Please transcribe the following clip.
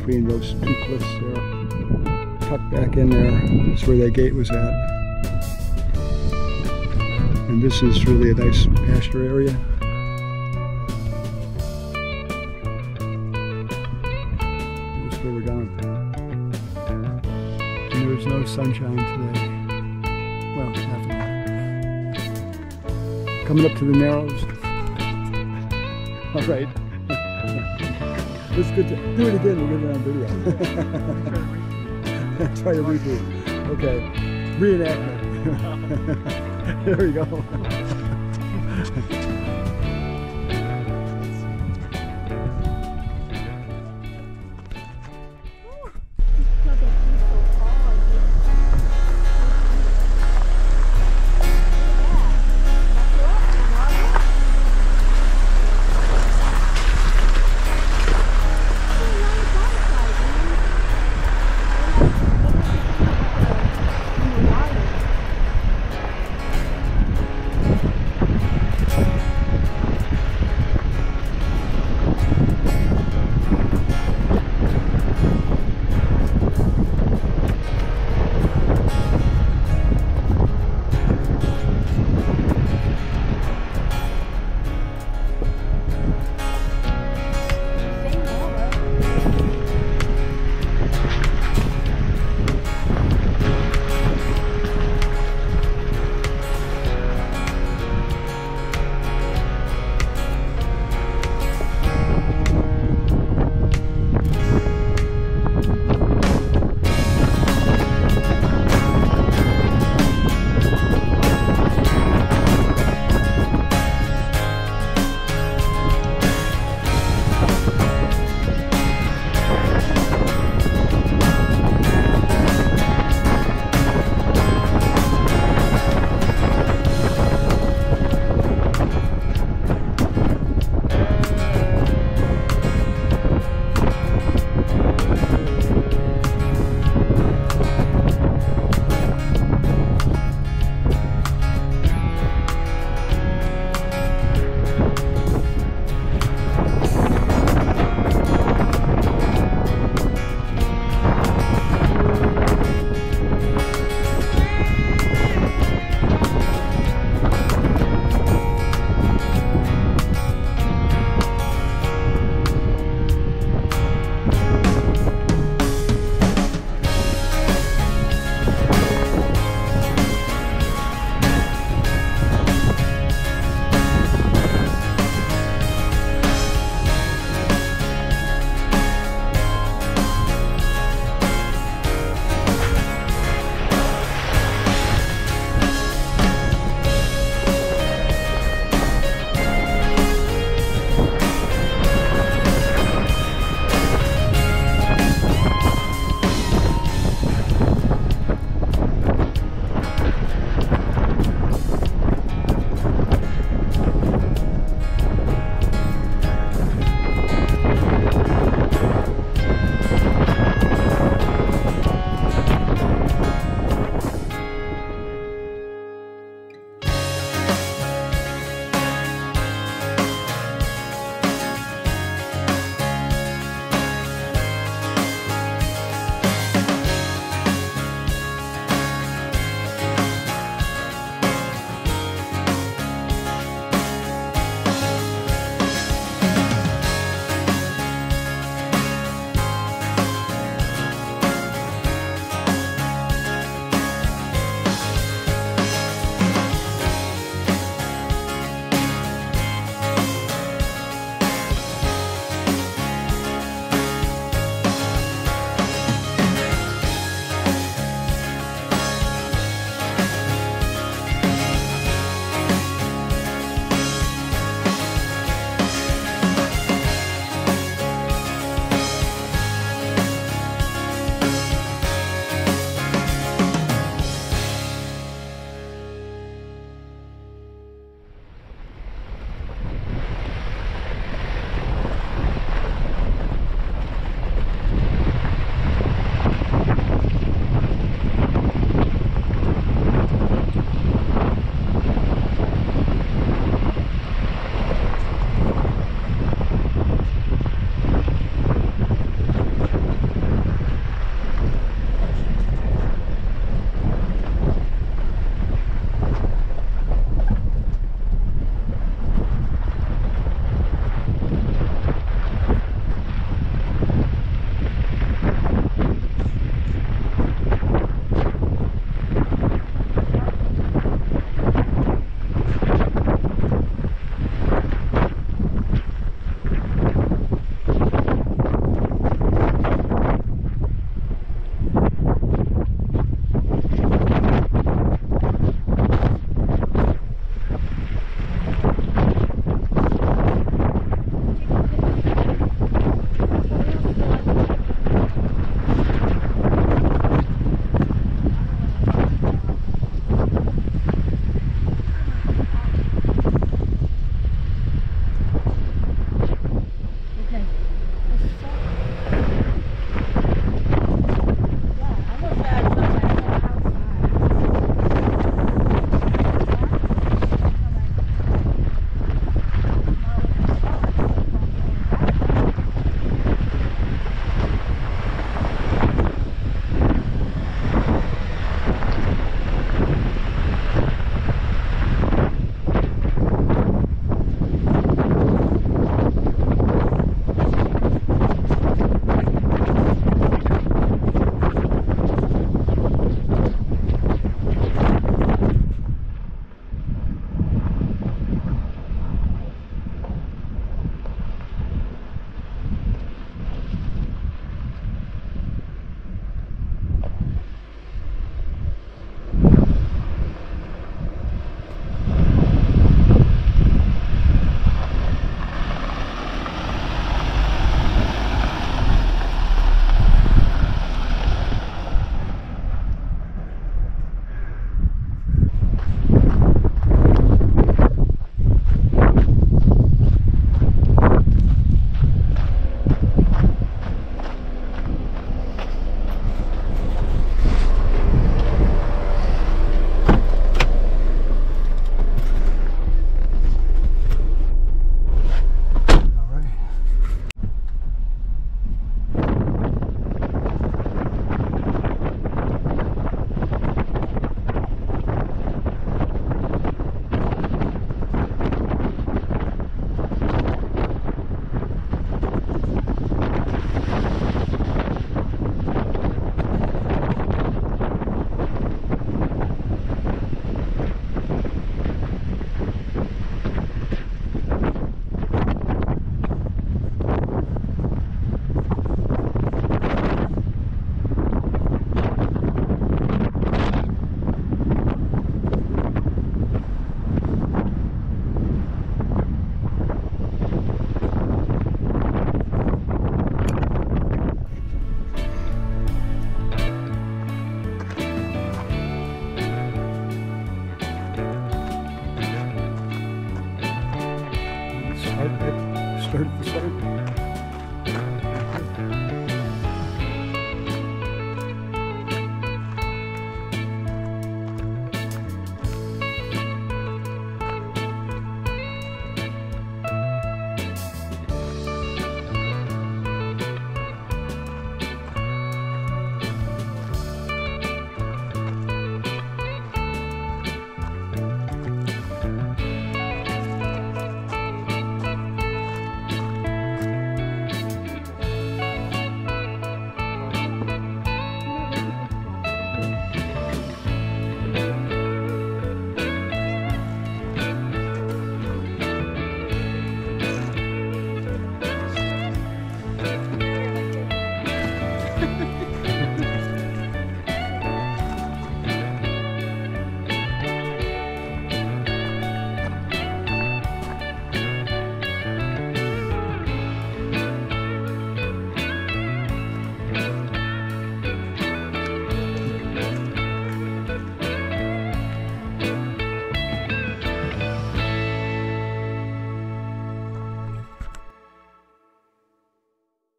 between those two cliffs there. Tucked back in there. That's where that gate was at. And this is really a nice pasture area. That's where we're going. And there's no sunshine today. Well. Coming up to the Narrows. All right. Good to do it again. We'll get it on video. Try to repeat. Okay. Reenactment. there we go.